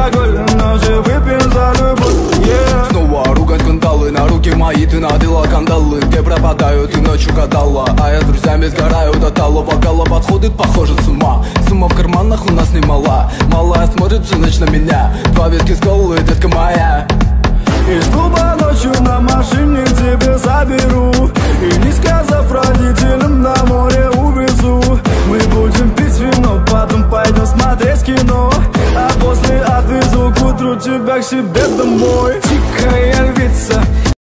алкоголь Но же выпьем за любовь yeah. Снова ругать кандалы На руки мои ты надела кандалы Где пропадают и ночью катала А я с друзьями сгораю до талого. Гала подходит, похоже, с ума. Сумма в карманах у нас немала. Малая смотрит всю ночь на меня. Два виски с колы, детка моя. Из клуба ночью на машине тебе заберу. И не сказав родителям на море увезу. Мы будем пить вино, потом пойдем смотреть кино. А после отвезу к утру тебя к себе домой Тихая львица,